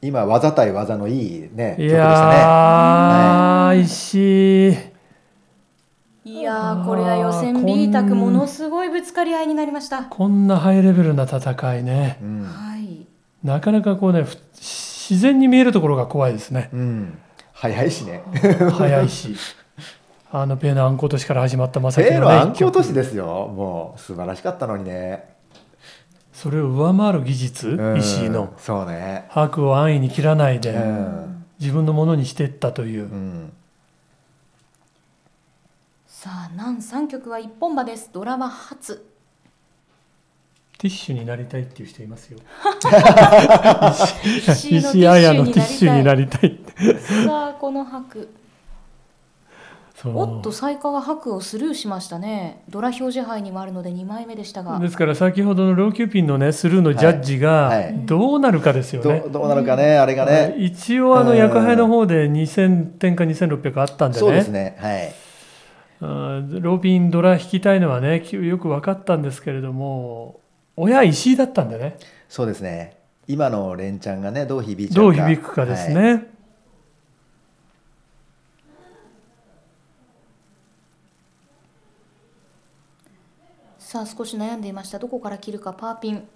今技対技のいいね曲いでしたね。やー、石井い。やーこれは予選 B 択ものすごいぶつかり合いになりました。こんなハイレベルな戦いね。うん、はい。なかなかこうねふ自然に見えるところが怖いですね。うん、早いしね。早いし。あのペーの暗号都市から始まったまさきペーのねの暗号都市ですよ。もう素晴らしかったのにね、それを上回る技術、うん石井のそうね白を安易に切らないで、うん、自分のものにしていったという、うん、さあ南三曲は一本馬です。ドラマ初。ティッシュになりたいっていう人いますよ 石井の石井彩のティッシュになりたい。さあこの白。おっと最下が白をスルーしましたね。ドラ表示杯にもあるので2枚目でしたが。ですから先ほどのローキューピンのねスルーのジャッジはいはい。がどうなるかですよね。どどうなるかね、あれがね、一応あのうん。役杯の方で2000点か2600あったんでそうですね。ねはい。うんローピンドラ引きたいのはねきよく分かったんですけれども親石井だったんでね。そうですね。今の連チャンがねどう響いちゃうか。どう響くかですね。はいさあ少し悩んでいました。どこから切るかパーピン。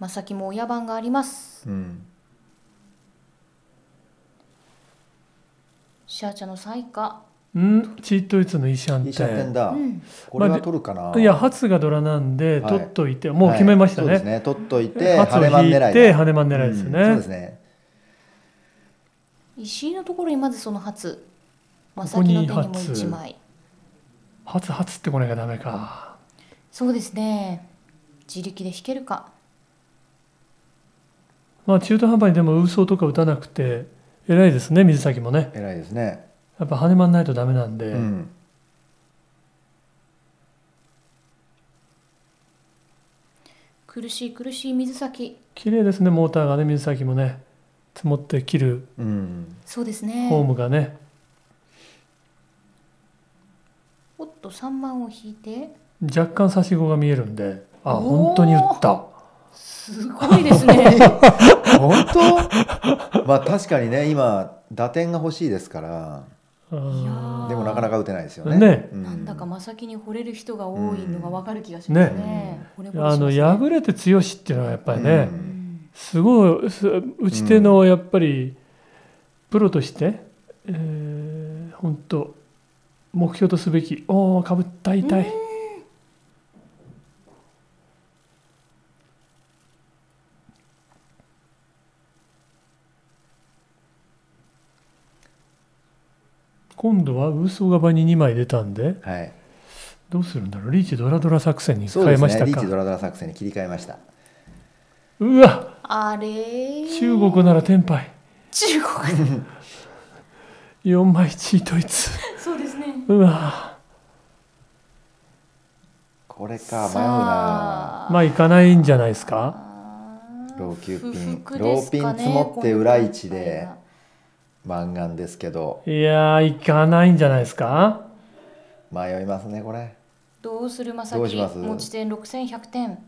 まさきも親番があります。うんシャーチャの最下。うん？チートイツのイシャンいいシャンテンテだ、うん。これは取るかな、いや初がドラなんではい取っといて、もう決めましたはいそうね。ですね取っといて初を羽根マン引い狙いだて羽根マン狙いですね。うんそうですね石井のところにまずその初。まさここにきの手にも初1枚。初初ってこないがダメか。そうですね。自力で引けるか。まあ中途半端にでもウソとか打たなくて偉いですね水崎もね。偉いですねやっぱ羽まんないとダメなんで、うん苦しい苦しい水先。綺麗ですねモーターがね水崎もね積もって切るうんそうですね。フォームがね、おっと3番を引いて。若干差し子が見えるんであ本当に打った。すごいですね。本当？まあ確かにね今打点が欲しいですから。でもなかなか打てないですよね。ね。うなんだかまさきに惚れる人が多いのがわかる気がしますね。惚れ惚れしますあのね敗れて強しっていうのはやっぱりね、ううんん。すごいす打ち手のやっぱりプロとして、えー本当目標とすべき。おおかぶった痛い、今度は嘘が場に2枚出たんではい。どうするんだろう？リーチドラドラ作戦にそう変えですね。リーましたかチドラドラ作戦に切り替えました。うわ！あれー。中国なら天杯。中国。4枚チートイツ。そうですね。うわ。これか迷うな。まあいかないんじゃないですか？あローキューピンねローピン積もって裏一でマンガンですけど。いやーいかないんじゃないですか？迷いますねこれ。どうするまさき？どうします？持ち点6100点。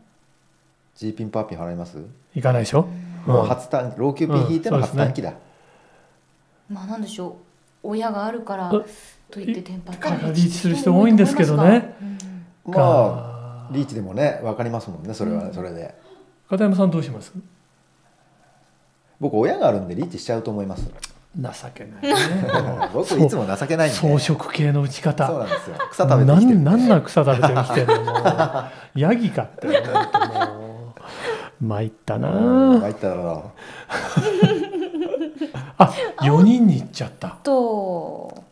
G ピンパーピン払います？いかないでしょ、もううん。初短ローキューピン引いてのうん初短期だ。まあなんでしょう。親があるからうと言ってテンパからリーチする人多いんですけどね。うん。まあかリーチでもね分かりますもんねそれはねそれで。片山さんどうします？僕親があるんでリーチしちゃうと思います。情けないね。僕いつも情けないんで。装飾系の打ちそう方なんですよ。草食べてきてるなんなんな草食べてきてんの？ヤギかってもう。参ったな。うん参っただろ あ4人に行っちゃった。と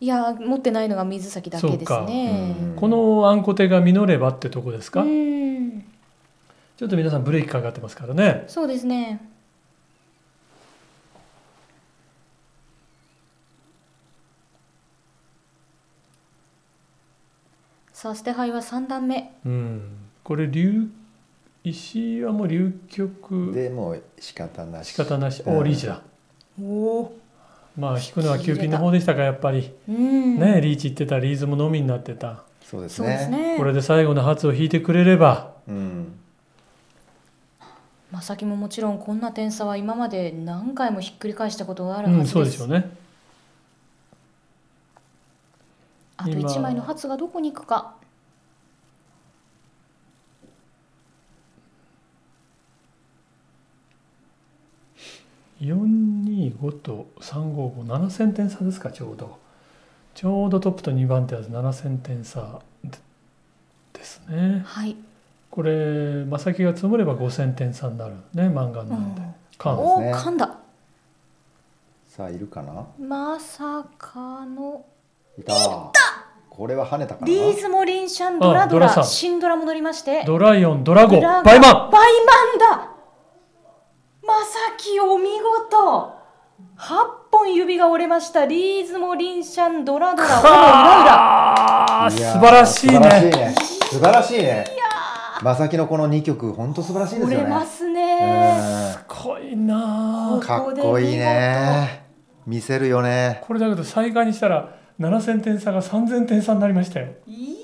いや持ってないのが水先だけですね。うん。このあんこ手が実ればってとこですか、うん。ちょっと皆さんブレーキかかってますからね。そうですね。さあ捨て牌は3段目。うん。これ流石井はもう流う局でもう仕方なし。仕方なし。うんおリーチだ。おおまあ引くのはキューピンの方でしたかやっぱり。うん。ねリーチ行ってたリーズものみになってた。そうですね。ね。これで最後の発を引いてくれれば。うん。まさきももちろんこんな点差は今まで何回もひっくり返したことがあるうん、はずで。そうですしょうね。あと1枚の発がどこに行くか。425と355、7000点差ですか、ちょうど。ちょうどトップと2番手は7000点差でですね。はい。これ、まさきが積もれば5000点差になるね、漫画なんで。カンそうおお、ですね。噛んだ。さあいるかな？まさかの。いた。これは跳ねたかな？リーズ・モリンシャン・ドラドラあドラさん。新ドラも乗りまして。ドライオン、ドラゴン、ドラバイマン。バイマンだ。まさきお見事8本指が折れました。リーズ・モリンシャン・ドラドラ。ほぼ裏裏素いやー晴らしい素晴らしいね。ね素晴らしいね。まさきのこの2曲本当素晴らしいです折よね。れますね。うんかっこいいなあかっこいいね見せるよね。これだけど最下位にしたら7000点差が3000点差になりましたよ。い